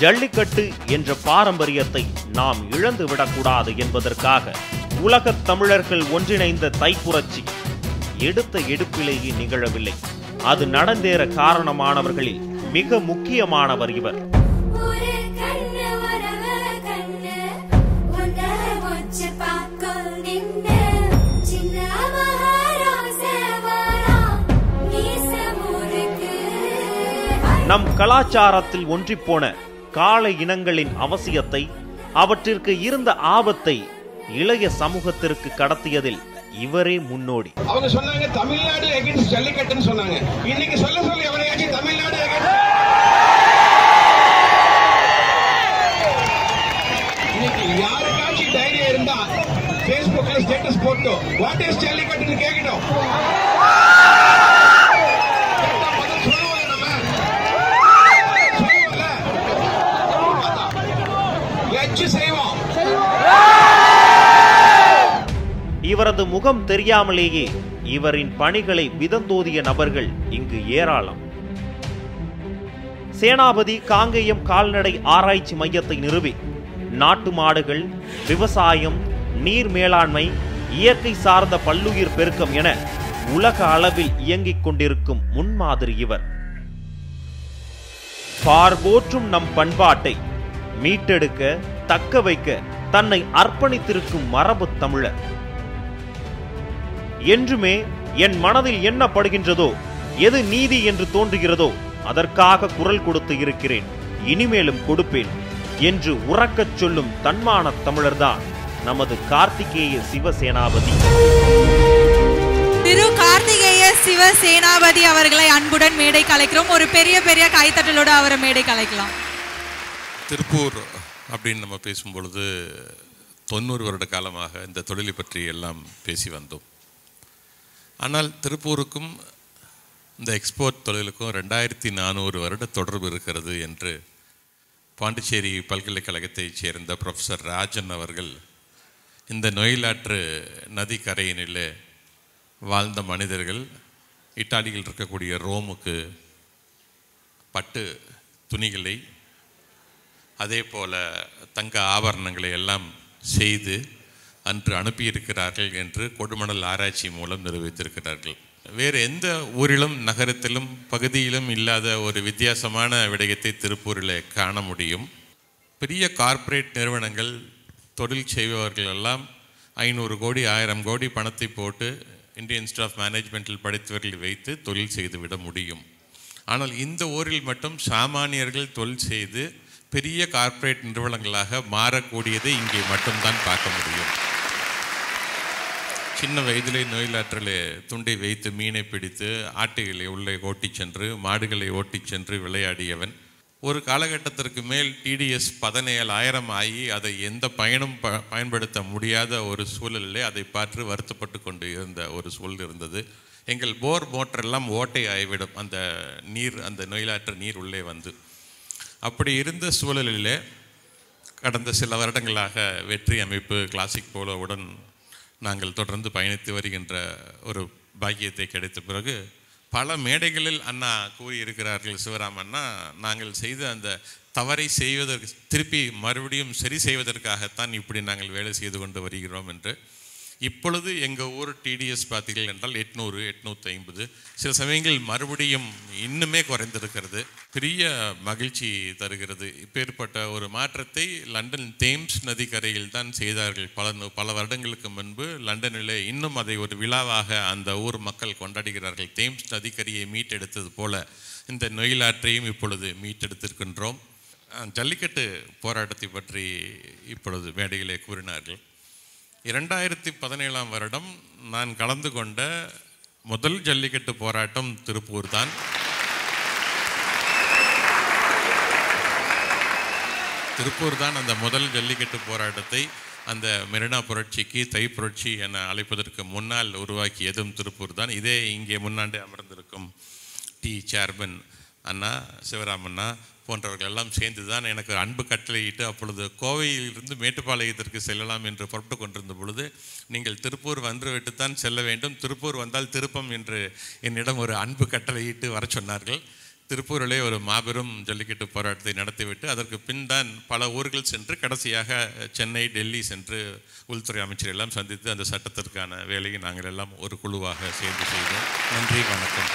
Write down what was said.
ஜல்லிக்கட்டு என்ற பாரம்பரியத்தை நாம் இழந்து விடக்கூடாது என்பதற்காக உலகத் தமிழர்கள் ஒன்றிணைந்த தைப்புரட்சி எடுத்த எடுப்பிலேயே நிகழவில்லை. அது நடந்தேற காரணமானவர்களில் மிக முக்கியமானவர் இவர். நம் கலாச்சாரத்தில் ஒன்றிப்போன காளை இனங்களின் அவசியத்தை அவற்றிற்கு இருந்த ஆபத்தை இளைய சமூகத்திற்கு கடத்தியதில் இவரே முன்னோடி. அவங்க சொன்னாங்க தமிழ்நாடு எகென்ஸ்ட் ஜல்லிக்கட்டுன்னு சொன்னாங்க. இன்னைக்கு சொல்ல சொல்லி எவரையாச்சும் தமிழ்நாடு இன்னைக்கு யாருக்காச்சும் தைரியம் இருந்தா பேஸ்புக்ல ஸ்டேட்டஸ் போட்டு வாட் இஸ் ஜல்லிக்கட்டுன்னு கேட்கணும் முகம் தெரியாமலேயே இவரின் பணிகளை விதந்தோதிய நபர்கள் இங்கு ஏராளம். சேனாபதி காங்கேயம் கால்நடை ஆராய்ச்சி மையத்தை நிறுவி நாட்டு மாடுகள் விவசாயம் நீர் மேலாண்மை இயற்கை சார்ந்த பல்லுயிர் பெருக்கம் என உலக அளவில் இயங்கிக் கொண்டிருக்கும் முன்மாதிரி இவர். பார்போற்றும் நம் பண்பாட்டை மீட்டெடுக்க தக்க வைக்க தன்னை அர்ப்பணித்திருக்கும் மரபு தமிழர். என்றுமே என் மனதில் என்ன படுகின்றதோ எது நீதி என்று தோன்றுகிறதோ? அதற்காக குரல் கொடுத்து இருக்கிறேன். இனிமேலும் கொடுப்பேன். என்று உறக்கச் சொல்லும் தன்மான தமிழர்தான் நமது கார்த்திகேய சிவசேனாபதி. திரு கார்த்திகேய சிவ சேனாபதி அவர்களை அன்புடன் மேடை கலைக்கிறோம். ஒரு பெரிய பெரிய கைத்தட்டலோட அவரை மேடை கலைக்கலாம். திருப்பூர் அப்படின்னு நம்ம பேசும்பொழுது தொண்ணூறு வருட காலமாக இந்த தொழிலை பற்றி எல்லாம் பேசி வந்தோம். ஆனால் திருப்பூருக்கும் இந்த எக்ஸ்போர்ட் தொழிலுக்கும் ரெண்டாயிரத்தி நானூறு வருட தொடர்பு இருக்கிறது என்று பாண்டிச்சேரி பல்கலைக்கழகத்தைச் சேர்ந்த ப்ரொஃபஸர் ராஜன் அவர்கள் இந்த நொயிலாற்று நதிக்கரையினிலே வாழ்ந்த மனிதர்கள் இட்டாலியில் இருக்கக்கூடிய ரோமுக்கு பட்டு துணிகளை அதே போல் தங்க ஆபரணங்களை எல்லாம் செய்து அன்று அனுப்பியிருக்கிறார்கள் என்று கொடுமணல் ஆராய்ச்சி மூலம் நிரூபித்திருக்கிறார்கள். வேறு எந்த ஊரிலும் நகரத்திலும் பகுதியிலும் இல்லாத ஒரு வித்தியாசமான விடயத்தை திருப்பூரில் காண முடியும். பெரிய கார்ப்பரேட் நிறுவனங்கள் தொழில் செய்பவர்கள் எல்லாம் ஐநூறு கோடி ஆயிரம் கோடி பணத்தை போட்டு இந்தியன் இன்ஸ்டியூட் ஆஃப் மேனேஜ்மெண்ட்டில் படித்தவர்களை வைத்து தொழில் செய்துவிட முடியும். ஆனால் இந்த ஊரில் மட்டும் சாமானியர்கள் தொழில் செய்து பெரிய கார்ப்பரேட் நிறுவனங்களாக மாறக்கூடியதை இங்கே மட்டும்தான் பார்க்க முடியும். சின்ன வயதிலே நோயிலாற்றலே துண்டை வைத்து மீனை பிடித்து ஆட்டுகளை உள்ளே ஓட்டிச் சென்று மாடுகளை ஓட்டிச் சென்று விளையாடியவன். ஒரு காலகட்டத்திற்கு மேல் டிடிஎஸ் பதினேழாயிரம் ஆகி அதை எந்த பயனும் ப பயன்படுத்த முடியாத ஒரு சூழலிலே அதை பார்த்து வருத்தப்பட்டு கொண்டு இருந்த ஒரு சூழல் இருந்தது. எங்கள் போர் மோட்டர் எல்லாம் ஓட்டை ஆகிவிடும். அந்த நீர் அந்த நோயிலாற்ற நீர் உள்ளே வந்து. அப்படி இருந்த சூழலிலே கடந்த சில வருடங்களாக வெற்றி அமைப்பு கிளாசிக் போலோவுடன் நாங்கள் தொடர்ந்து பயணித்து வருகின்ற ஒரு பாக்கியத்தை கிடைத்த பிறகு பல மேடைகளில் அண்ணா கூறியிருக்கிறார்கள் சிவராம் அண்ணா நாங்கள் செய்த அந்த தவறை செய்வதற்கு திருப்பி மறுபடியும் சரி செய்வதற்காகத்தான் இப்படி நாங்கள் வேலை செய்து கொண்டு வருகிறோம் என்று இப்பொழுது எங்கள் ஊர் டிடிஎஸ் பார்த்தீர்கள் என்றால் எட்நூறு எட்நூற்றி ஐம்பது சில சமயங்கள் மறுபடியும் இன்னுமே குறைந்திருக்கிறது. பெரிய மகிழ்ச்சி தருகிறது. இப்பேற்பட்ட ஒரு மாற்றத்தை லண்டன் தேம்ஸ் நதிக்கரையில் தான் செய்தார்கள். பல பல வருடங்களுக்கு முன்பு லண்டனிலே இன்னும் அதை ஒரு விழாவாக அந்த ஊர் மக்கள் கொண்டாடுகிறார்கள். தேம்ஸ் நதிக்கரையை மீட்டெடுத்தது போல இந்த நொயிலாற்றையும் இப்பொழுது மீட்டெடுத்திருக்கின்றோம். ஜல்லிக்கட்டு போராட்டத்தை பற்றி இப்பொழுது மேடையிலே கூறினார்கள். இரண்டாயிரத்தி பதினேழாம் வருடம் நான் கலந்து கொண்ட முதல் ஜல்லிக்கட்டு போராட்டம் திருப்பூர் தான். திருப்பூர் தான் அந்த முதல் ஜல்லிக்கட்டு போராட்டத்தை அந்த மெரினா புரட்சிக்கு தை புரட்சி என அழைப்பதற்கு முன்னால் உருவாக்கியதும் திருப்பூர் தான். இதே இங்கே முன்னாண்டு அமர்ந்திருக்கும் டி சேர்மன் அண்ணா சிவராமண்ணா போன்றவர்கள் எல்லாம் சேர்ந்து தான் எனக்கு அன்பு கட்டளையிட்டு அப்பொழுது கோவையிலிருந்து மேட்டுப்பாளையத்திற்கு செல்லலாம் என்று புறப்பட்டு கொண்டிருந்த பொழுது நீங்கள் திருப்பூர் வந்துவிட்டுத்தான் செல்ல வேண்டும். திருப்பூர் வந்தால் திருப்பம் என்று என்னிடம் ஒரு அன்பு கட்டளையிட்டு வர சொன்னார்கள். திருப்பூரிலே ஒரு மாபெரும் ஜல்லிக்கட்டு போராட்டத்தை நடத்திவிட்டு அதற்கு பின் தான் பல ஊர்கள் சென்று கடைசியாக சென்னை டெல்லி சென்று உள்துறை அமைச்சர் எல்லாம் சந்தித்து அந்த சட்டத்திற்கான வேலையை நாங்கள் எல்லாம் ஒரு குழுவாக சேர்ந்து செய்தோம். நன்றி வணக்கம்.